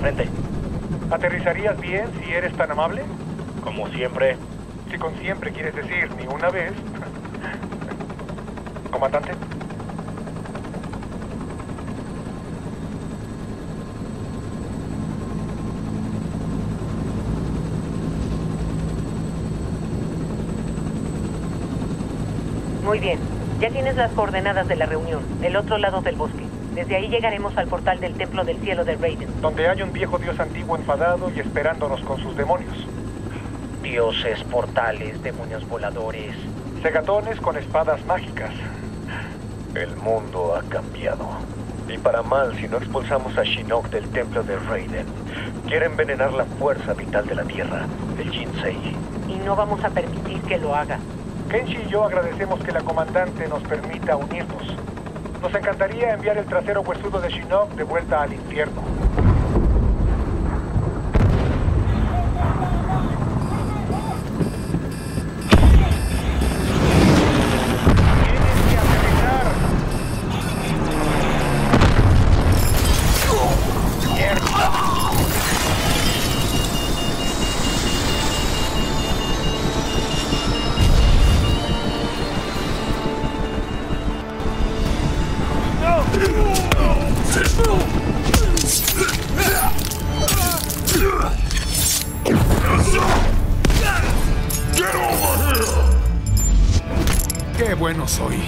frente. ¿Aterrizarías bien si eres tan amable? Como siempre. Si con siempre quieres decir ni una vez. Comandante. Muy bien. Ya tienes las coordenadas de la reunión, el otro lado del bosque. Desde ahí llegaremos al portal del Templo del Cielo de Raiden. Donde hay un viejo dios antiguo enfadado y esperándonos con sus demonios. Dioses, portales, demonios voladores. Segatones con espadas mágicas. El mundo ha cambiado. Y para mal si no expulsamos a Shinnok del templo de Raiden. Quiere envenenar la fuerza vital de la Tierra, el Jinsei. Y no vamos a permitir que lo haga. Kenshi y yo agradecemos que la comandante nos permita unirnos. Nos encantaría enviar el trasero huesudo de Shinnok de vuelta al infierno. ¡Qué bueno soy!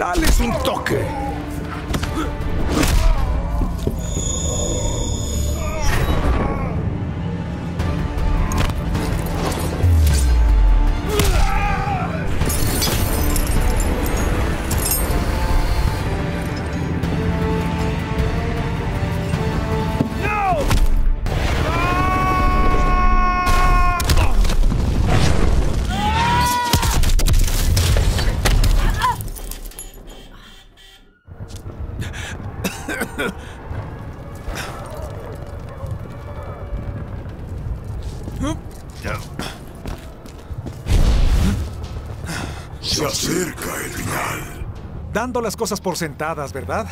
¡Dales un toque! Se acerca el final. Dando las cosas por sentadas, ¿verdad?